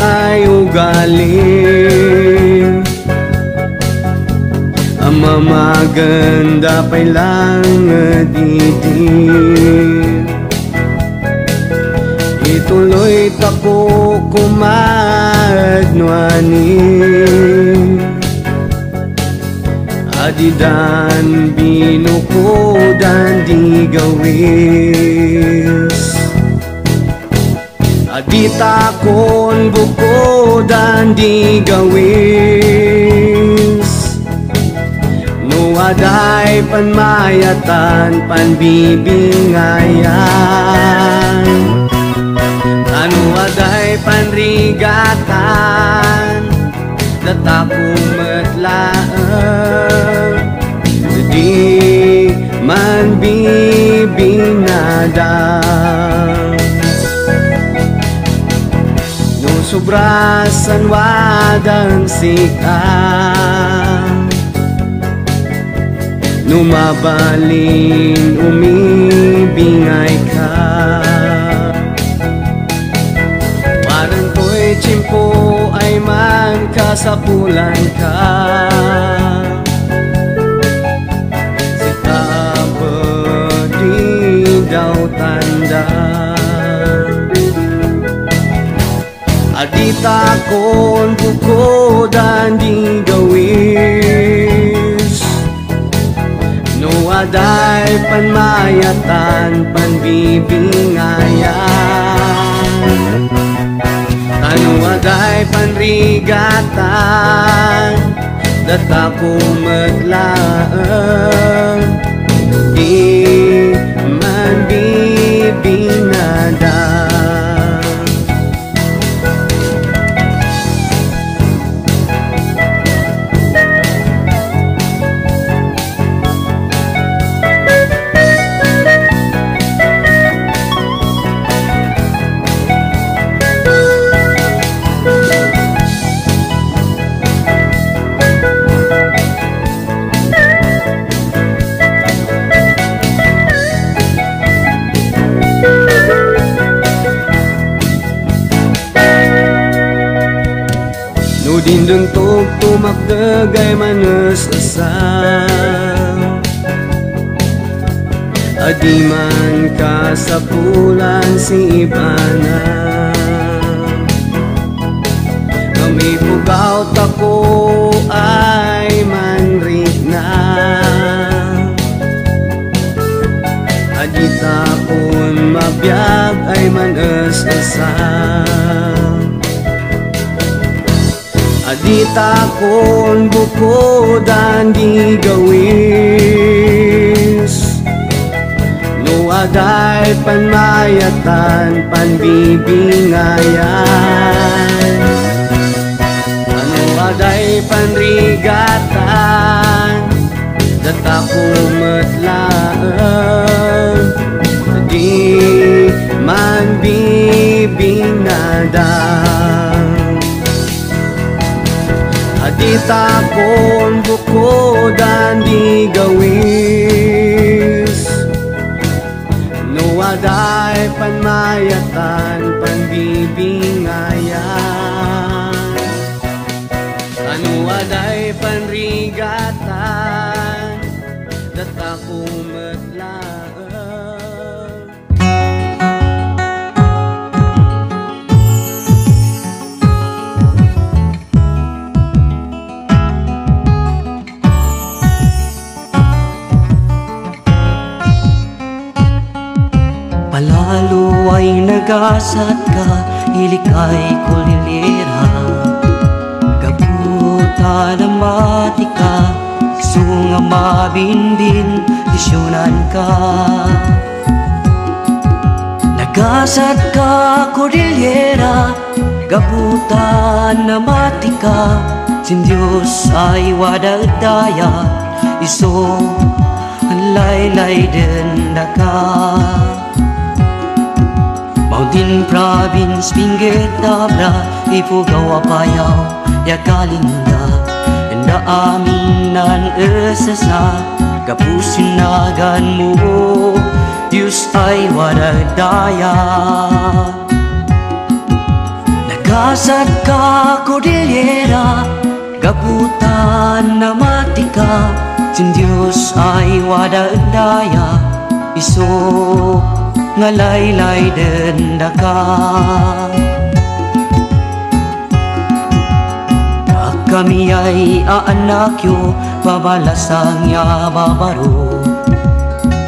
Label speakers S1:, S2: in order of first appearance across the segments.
S1: ay
S2: ugali Ang mamaganda pa'y lang nadidi Ituloy tako kumadnuani Adidan binukodan di gawis Adita kon bukodan di gawis. Nuaday panmayatan panbibingayan. Ano aday panrigatan Datakong matlaan. Di man bibinadang sobrasan wadang sikat Numabalin umibingay ka. Parang ko'y tsimpo ay man kasapulan ka Si di daw tanda Adita kon bukodan di gawis. No aday panmayatan panbibingayan Tanu aday panrigatan Data ko matlaan Di man No dindang tog tumakdagay manas asa Adi man ka sa pulan si Ibana Kami pugaw tako ay manrik na. Adi tapon mabiyag ay manas asa Adita kon bukodan di gawis No aday panmayatan panbibingayan. Ano aday panrigatan Data ko matlaan. Di man bibinadang Adita kon bukodan di gawis No waday panmayatan panbibingayan. Anu waday
S3: ay nagasat ka, ilikay kulilira Kaputa na mati ka, sunga mabindin, disyonan ka Nagasat ka, kulilira Gabuta na mati ka Sin Diyos ay wadagdaya Iso ang laylay din na ka Mau din pravin spinge tabra E puga wa payau Ya kalinda Enda aminan esesa Kapusinagan mo Diyos ay wadagdaya Nagasag ka kodilyera Kaputan na mati ka Sin Diyos ay wadagdaya Isok ngalaylay din da ka Pag kami ay aanak yo Babalasang ya babaro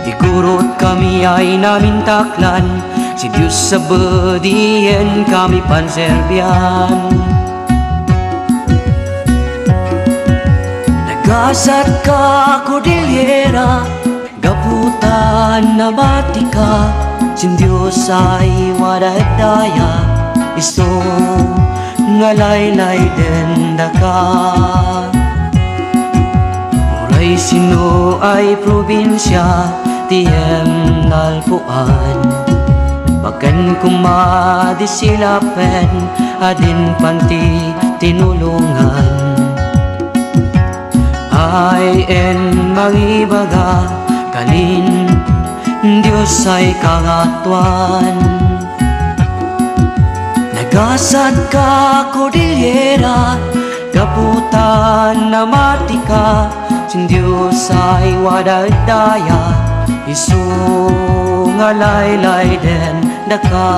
S3: Igurot kami ay namin taklan Si Diyos sa bediyen kami panserbian. Nagasat ka, Cordillera Gaputan na matika Sin Diyos ay wadadaya Iso ngalaylay din da ka Muray sino ay probinsya Tiyem nalpuan. Bagan kumadisilapen Adin panti tinulungan. Ay en mangibaga Kalin Diyos ay kangatuan Nagasad ka, Cordillera Kaputan na matika Sin Diyos ay wadadaya Isu ngalaylay den daka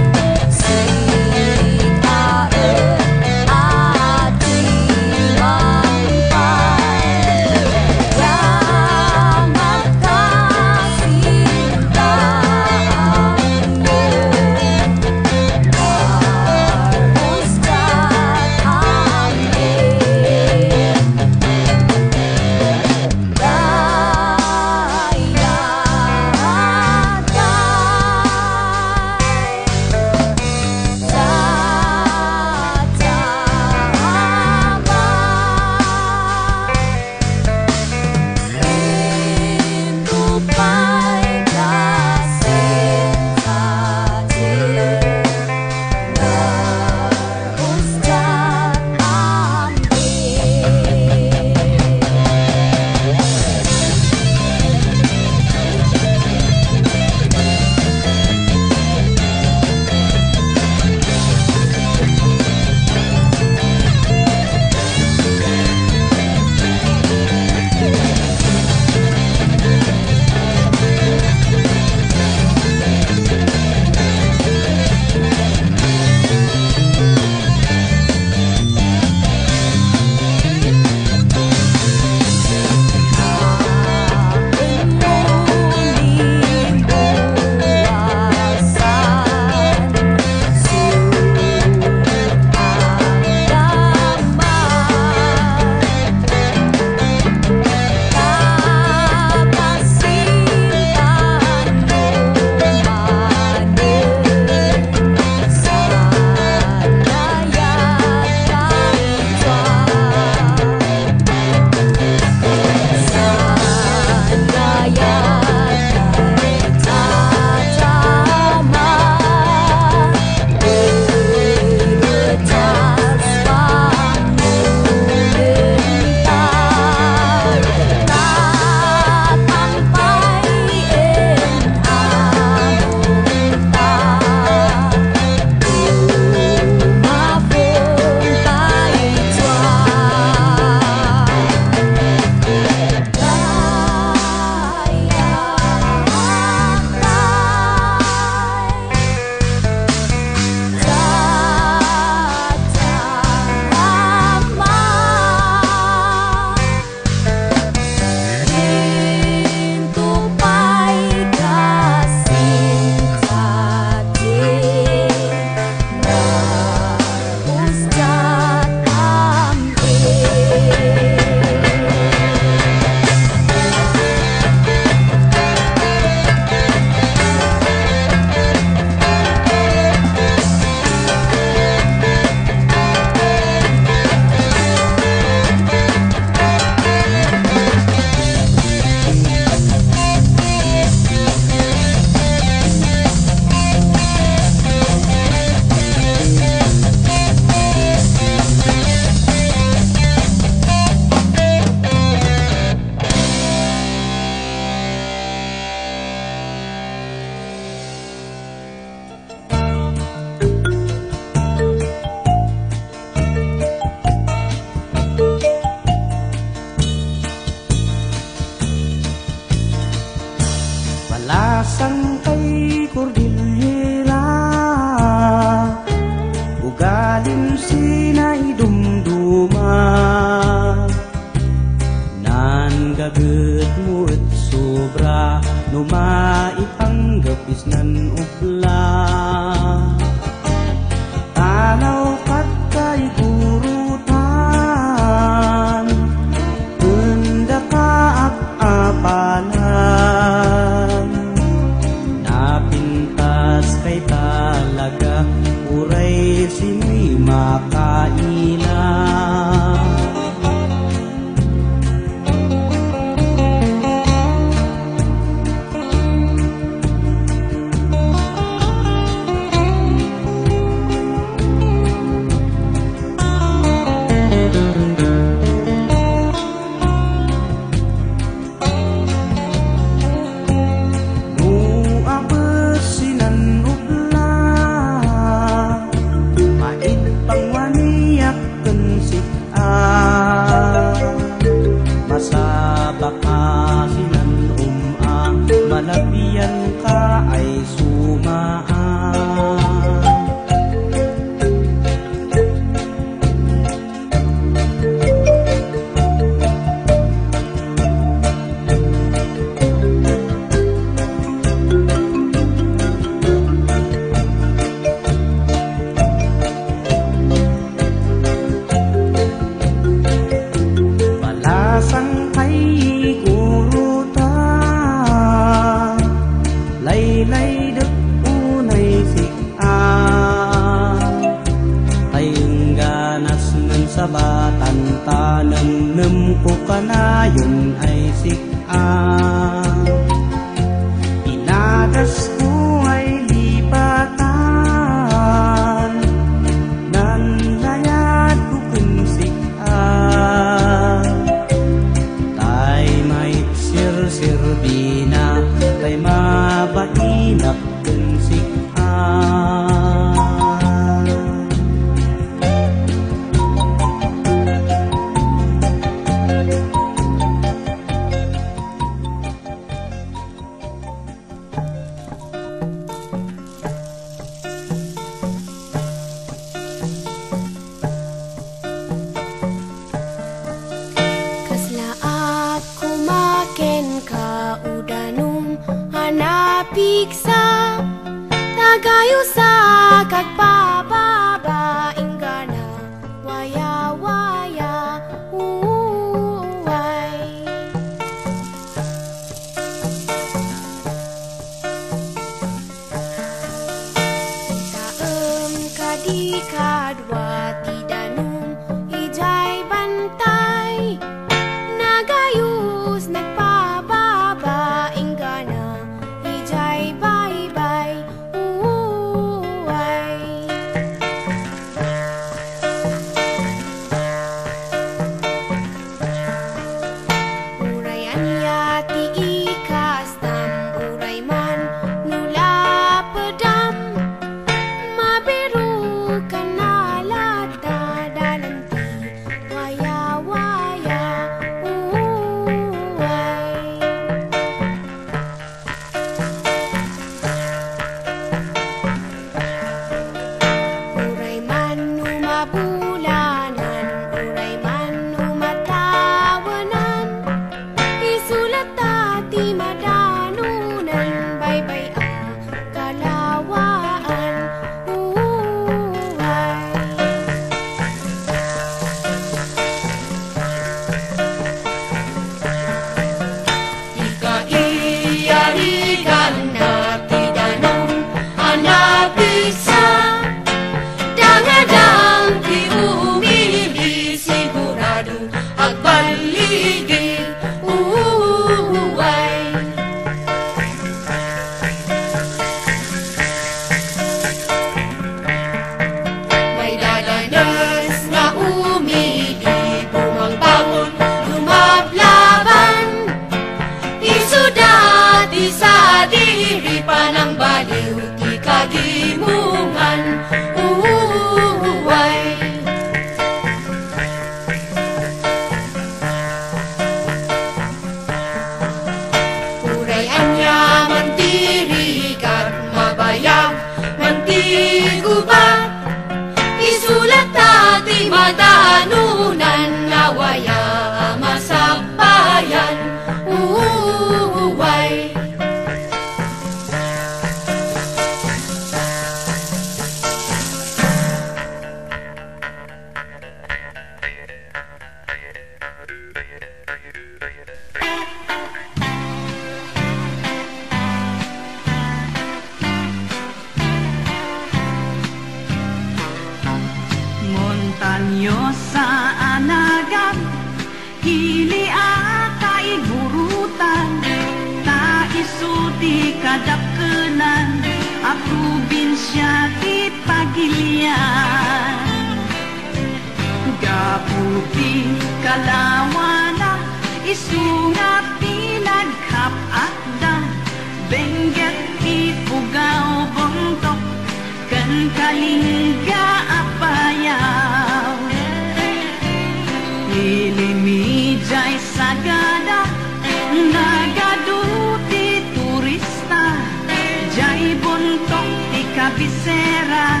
S4: ti buntok ti kabisera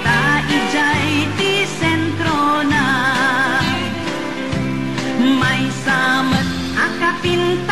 S4: Ta ijay ti sentro na. May samat akapinta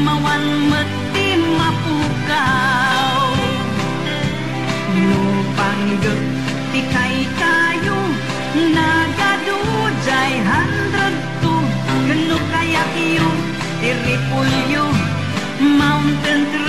S4: mawan meti mapukaw Nupang ti kay kayo Nagadujay hundred to Kano kaya kayo Tiripulyo Mountain